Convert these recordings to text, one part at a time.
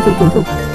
Música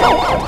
Oh,